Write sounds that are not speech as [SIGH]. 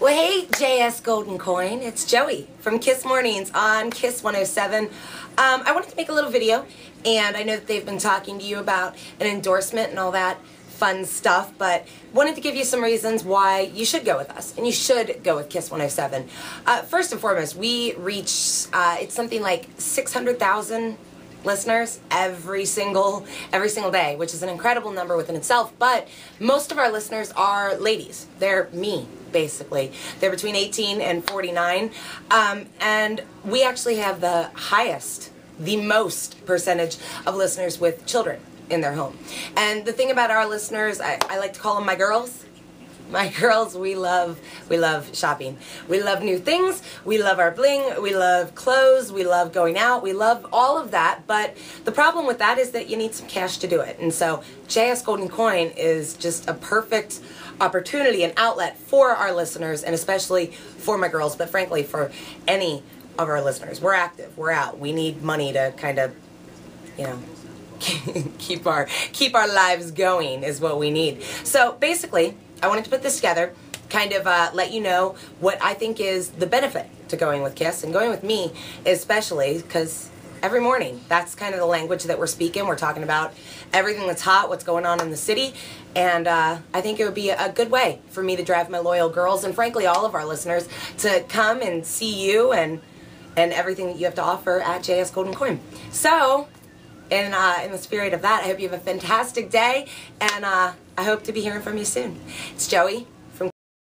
Well, hey, JS Golden Coin. It's Joey from Kiss Mornings on Kiss 107. Um, I wanted to make a little video, and I know that they've been talking to you about an endorsement and all that fun stuff, but wanted to give you some reasons why you should go with us, and you should go with Kiss 107. Uh, first and foremost, we reach, uh, it's something like 600,000 listeners every single every single day which is an incredible number within itself but most of our listeners are ladies. They're me basically. They're between 18 and 49 um, and we actually have the highest the most percentage of listeners with children in their home. And the thing about our listeners i, I like to call them my girls my [LAUGHS] girls we love we love shopping. We love new things. We love our bling. We love clothes. We love going out. We love all of that. But the problem with that is that you need some cash to do it. And so js golden coin is just a perfect opportunity and outlet for our listeners and especially for my girls but frankly for any of our listeners. We're active. We're out. We need money to kind of you know [LAUGHS] keep our keep our lives going is what we need. So basically I wanted to put this together, kind of uh, let you know what I think is the benefit to going with Kiss and going with me, especially because every morning that's kind of the language that we're speaking. We're talking about everything that's hot, what's going on in the city, and uh, I think it would be a good way for me to drive my loyal girls and frankly all of our listeners to come and see you and and everything that you have to offer at JS Golden Coin. So in, uh, in the spirit of that, I hope you have a fantastic day, and uh, I hope to be hearing from you soon. It's Joey